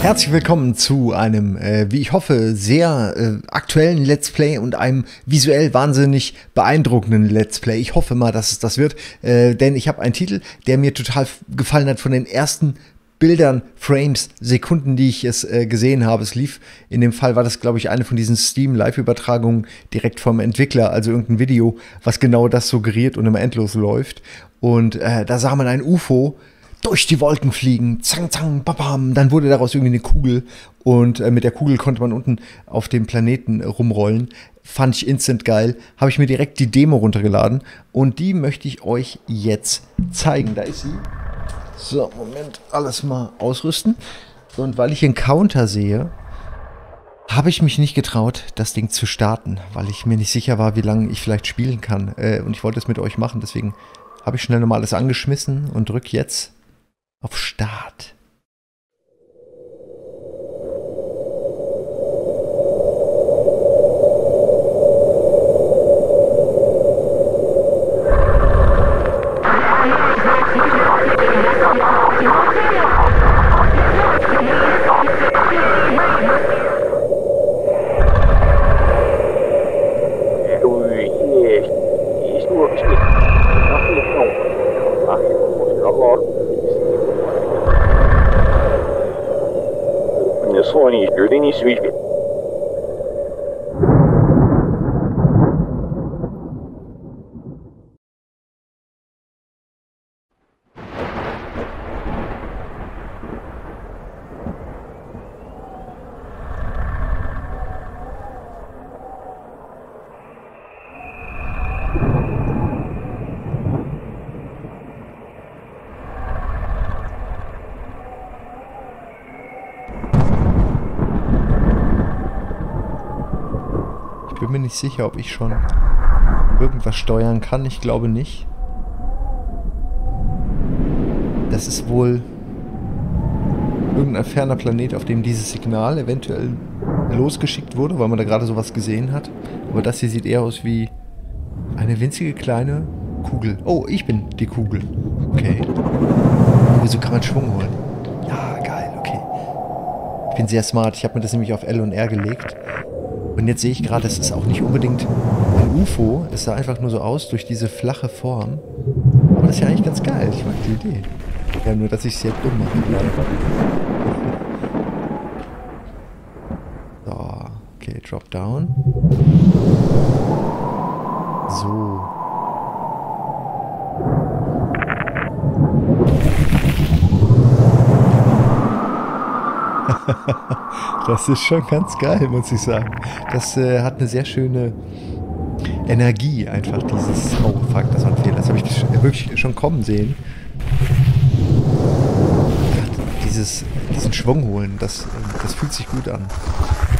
Herzlich willkommen zu einem, äh, wie ich hoffe, sehr äh, aktuellen Let's Play und einem visuell wahnsinnig beeindruckenden Let's Play. Ich hoffe mal, dass es das wird, äh, denn ich habe einen Titel, der mir total gefallen hat von den ersten Bildern, Frames, Sekunden, die ich es äh, gesehen habe. Es lief, in dem Fall war das, glaube ich, eine von diesen Steam-Live-Übertragungen direkt vom Entwickler, also irgendein Video, was genau das suggeriert und immer endlos läuft. Und äh, da sah man ein UFO durch die Wolken fliegen, zang, zang, babam, dann wurde daraus irgendwie eine Kugel und äh, mit der Kugel konnte man unten auf dem Planeten rumrollen. Fand ich instant geil. Habe ich mir direkt die Demo runtergeladen und die möchte ich euch jetzt zeigen. Da ist sie. So, Moment, alles mal ausrüsten. Und weil ich einen Counter sehe, habe ich mich nicht getraut, das Ding zu starten, weil ich mir nicht sicher war, wie lange ich vielleicht spielen kann. Äh, und ich wollte es mit euch machen, deswegen habe ich schnell nochmal alles angeschmissen und drücke jetzt auf Start. 20 и твердыни с вишней. Bin mir nicht sicher, ob ich schon irgendwas steuern kann. Ich glaube nicht. Das ist wohl irgendein ferner Planet, auf dem dieses Signal eventuell losgeschickt wurde, weil man da gerade sowas gesehen hat. Aber das hier sieht eher aus wie eine winzige kleine Kugel. Oh, ich bin die Kugel. Okay. Wieso kann man Schwung holen? Ja, geil, okay. Ich bin sehr smart. Ich habe mir das nämlich auf L und R gelegt. Und jetzt sehe ich gerade, es ist auch nicht unbedingt ein UFO. Es sah einfach nur so aus durch diese flache Form. Aber das ist ja eigentlich ganz geil. Ich mag die Idee. Ja, nur, dass ich es jetzt dumm mache. So, okay, drop down. So. das ist schon ganz geil, muss ich sagen. Das äh, hat eine sehr schöne Energie, einfach dieses. Oh, fuck, das war ein Fehler. Das habe ich wirklich schon kommen sehen. Dieses, diesen Schwung holen, das, das fühlt sich gut an.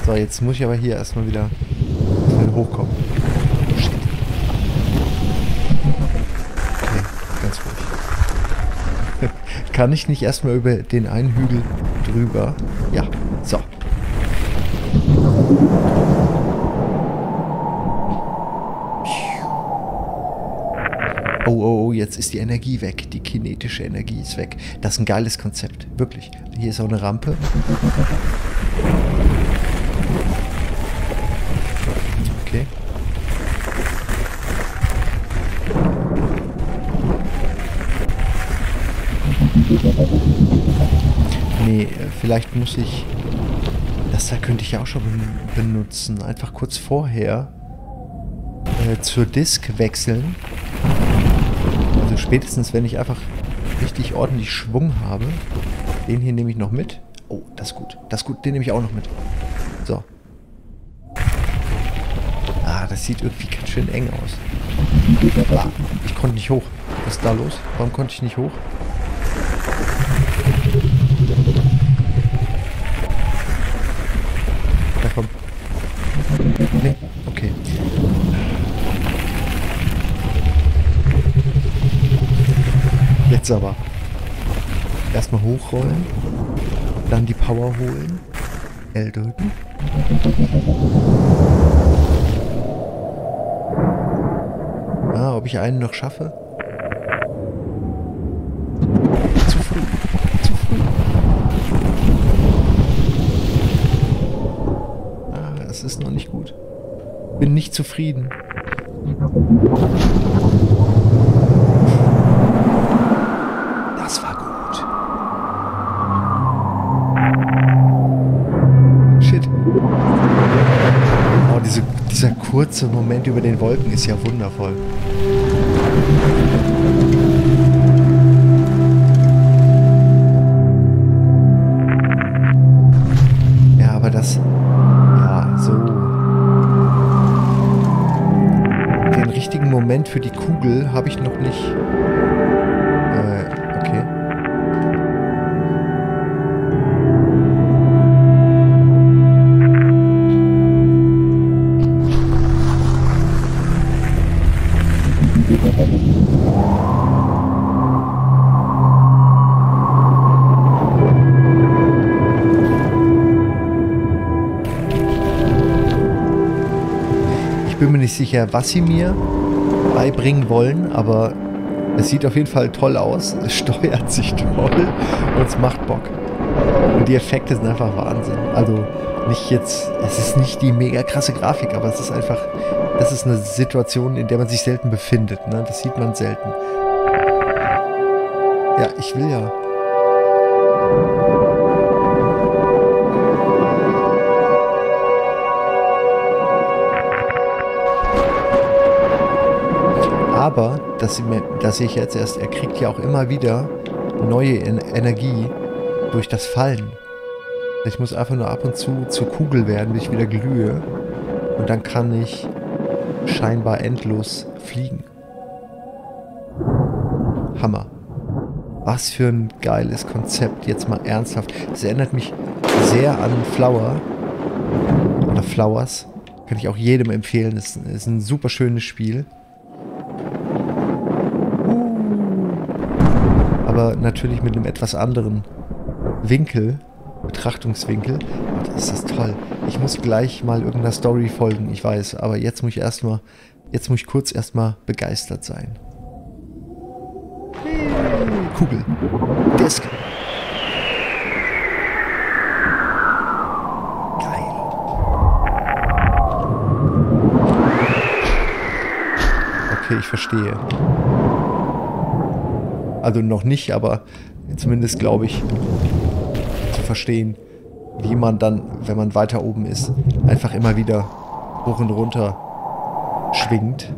So, jetzt muss ich aber hier erstmal wieder hochkommen. Kann ich nicht erstmal über den einen Hügel drüber? Ja, so. Oh, oh, oh, jetzt ist die Energie weg. Die kinetische Energie ist weg. Das ist ein geiles Konzept. Wirklich. Hier ist auch eine Rampe. Nee, vielleicht muss ich... Das da könnte ich ja auch schon benutzen. Einfach kurz vorher äh, zur Disk wechseln. Also spätestens, wenn ich einfach richtig ordentlich Schwung habe. Den hier nehme ich noch mit. Oh, das ist gut. Das ist gut, den nehme ich auch noch mit. So. Ah, das sieht irgendwie ganz schön eng aus. Ah, ich konnte nicht hoch. Was ist da los? Warum konnte ich nicht hoch? nichts aber. Erstmal hochrollen. Dann die Power holen. L drücken. Ah, ob ich einen noch schaffe? Zu früh. Zu früh. Ah, das ist noch nicht gut. Bin nicht zufrieden. Dieser kurze Moment über den Wolken ist ja wundervoll. Ja, aber das. Ja, so. Den richtigen Moment für die Kugel habe ich noch nicht. Bin mir nicht sicher, was sie mir beibringen wollen, aber es sieht auf jeden Fall toll aus. Es steuert sich toll und es macht Bock. Und die Effekte sind einfach Wahnsinn. Also nicht jetzt, es ist nicht die mega krasse Grafik, aber es ist einfach, das ist eine Situation, in der man sich selten befindet. Ne? Das sieht man selten. Ja, ich will ja. Aber, dass, mir, dass ich jetzt erst, er kriegt ja auch immer wieder neue en Energie durch das Fallen. Ich muss einfach nur ab und zu zur Kugel werden, bis ich wieder glühe. Und dann kann ich scheinbar endlos fliegen. Hammer. Was für ein geiles Konzept, jetzt mal ernsthaft. Es erinnert mich sehr an Flower. Oder Flowers. Kann ich auch jedem empfehlen. Es ist ein super schönes Spiel. Aber natürlich mit einem etwas anderen Winkel, Betrachtungswinkel. Und ist das toll. Ich muss gleich mal irgendeiner Story folgen, ich weiß, aber jetzt muss ich erstmal, jetzt muss ich kurz erstmal begeistert sein. Kugel. Disk. Geil. Okay, ich verstehe. Also noch nicht, aber zumindest glaube ich zu verstehen, wie man dann, wenn man weiter oben ist, einfach immer wieder hoch und runter schwingt.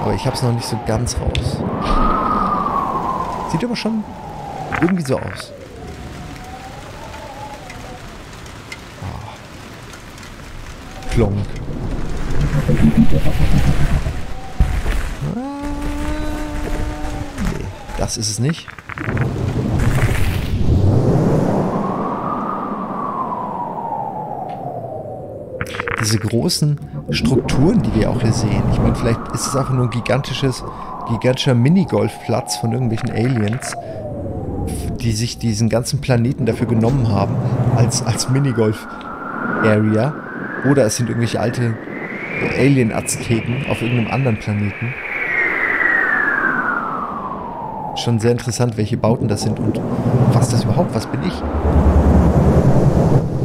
Aber ich habe es noch nicht so ganz raus. Sieht aber schon irgendwie so aus. Ah. Klonk. Das ist es nicht. Diese großen Strukturen, die wir auch hier sehen. Ich meine, vielleicht ist es einfach nur ein gigantisches, gigantischer Minigolfplatz von irgendwelchen Aliens, die sich diesen ganzen Planeten dafür genommen haben, als, als Minigolf-Area. Oder es sind irgendwelche alte Alien-Azteken auf irgendeinem anderen Planeten. Schon sehr interessant, welche Bauten das sind und was das überhaupt, was bin ich?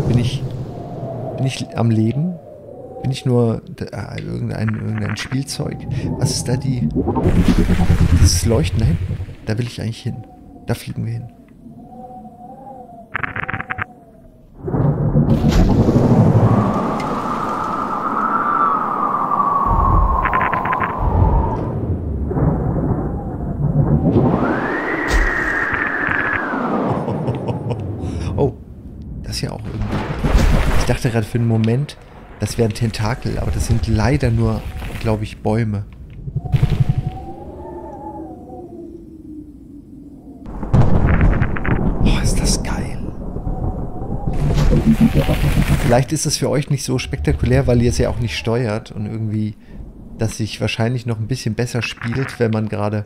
Bin ich, bin ich am Leben? Bin ich nur äh, irgendein, irgendein Spielzeug? Was ist da die, dieses Leuchten da hinten? Da will ich eigentlich hin. Da fliegen wir hin. Oh, das ist ja auch irgendwie. Ich dachte gerade für einen Moment, das wären Tentakel, aber das sind leider nur, glaube ich, Bäume. Oh, ist das geil. Vielleicht ist es für euch nicht so spektakulär, weil ihr es ja auch nicht steuert und irgendwie, dass sich wahrscheinlich noch ein bisschen besser spielt, wenn man gerade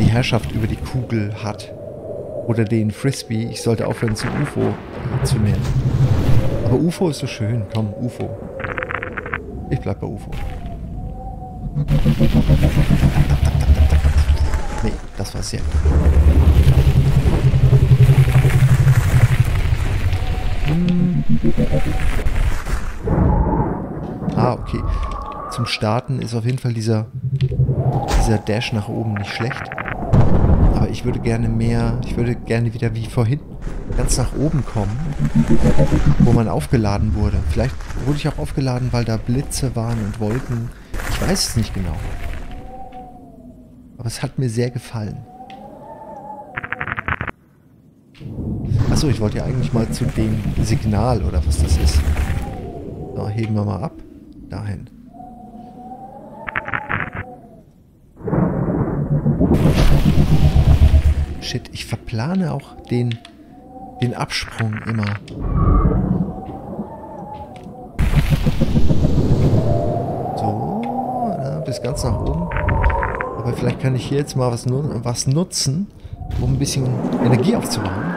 die Herrschaft über die Kugel hat. Oder den Frisbee. Ich sollte aufhören zu UFO zu nennen. Aber UFO ist so schön. Komm, UFO. Ich bleib bei UFO. Nee, das war sehr gut. Hm. Ah, okay. Zum Starten ist auf jeden Fall dieser, dieser Dash nach oben nicht schlecht. Aber ich würde gerne mehr, ich würde gerne wieder wie vorhin ganz nach oben kommen, wo man aufgeladen wurde. Vielleicht wurde ich auch aufgeladen, weil da Blitze waren und Wolken. Ich weiß es nicht genau. Aber es hat mir sehr gefallen. Achso, ich wollte ja eigentlich mal zu dem Signal oder was das ist. So, heben wir mal ab. Dahin. Shit, ich verplane auch den, den Absprung immer. So, ja, bis ganz nach oben. Aber vielleicht kann ich hier jetzt mal was, was nutzen, um ein bisschen Energie aufzubauen.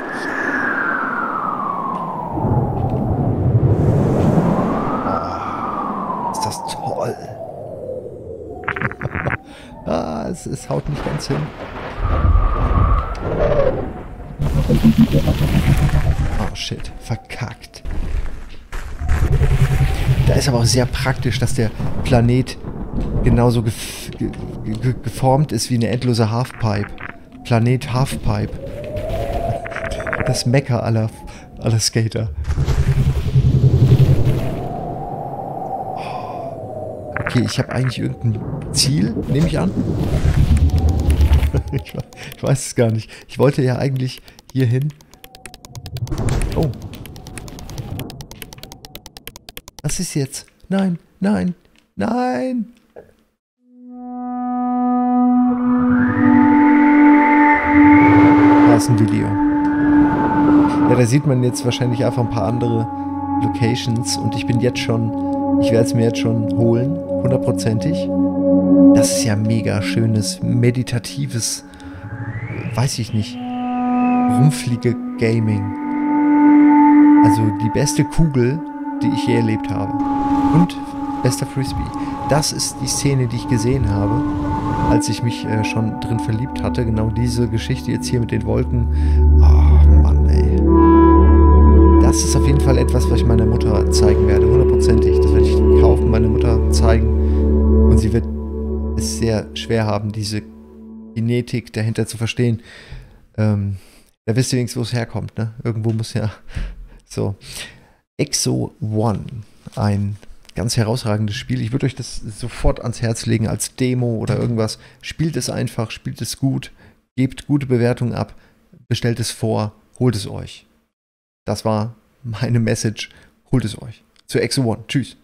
Oh, ist das toll. ah, es, es haut nicht ganz hin. Oh shit, verkackt. Da ist aber auch sehr praktisch, dass der Planet genauso ge ge geformt ist wie eine endlose Halfpipe. Planet Halfpipe. Das Mecker aller, aller Skater. Okay, ich habe eigentlich irgendein Ziel, nehme ich an. ich weiß es gar nicht. Ich wollte ja eigentlich hier hin. Oh. Was ist jetzt? Nein, nein, nein. Da ist ein Video. Ja, da sieht man jetzt wahrscheinlich einfach ein paar andere Locations und ich bin jetzt schon, ich werde es mir jetzt schon holen, hundertprozentig. Das ist ja mega schönes, meditatives, weiß ich nicht, Rumfliege Gaming. Also die beste Kugel, die ich je erlebt habe. Und bester Frisbee. Das ist die Szene, die ich gesehen habe, als ich mich äh, schon drin verliebt hatte. Genau diese Geschichte jetzt hier mit den Wolken. Oh Mann, ey. Das ist auf jeden Fall etwas, was ich meiner Mutter zeigen werde. Hundertprozentig. Das werde ich kaufen, meiner Mutter zeigen. Und sie wird es sehr schwer haben, diese Genetik dahinter zu verstehen. Ähm, da wisst ihr wenigstens, wo es herkommt. Ne? Irgendwo muss ja so. Exo One, ein ganz herausragendes Spiel. Ich würde euch das sofort ans Herz legen als Demo oder irgendwas. Spielt es einfach, spielt es gut, gebt gute Bewertungen ab, bestellt es vor, holt es euch. Das war meine Message. Holt es euch. Zu Exo One. Tschüss.